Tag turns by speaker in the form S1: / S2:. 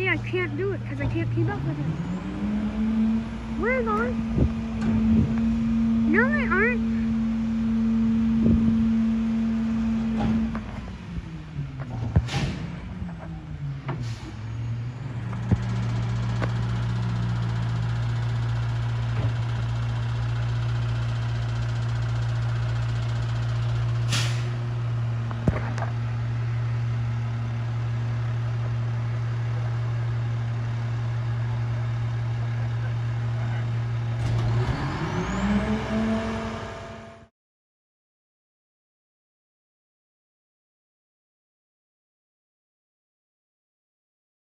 S1: see, I can't do it because I can't keep up with it. We're going. No, they aren't.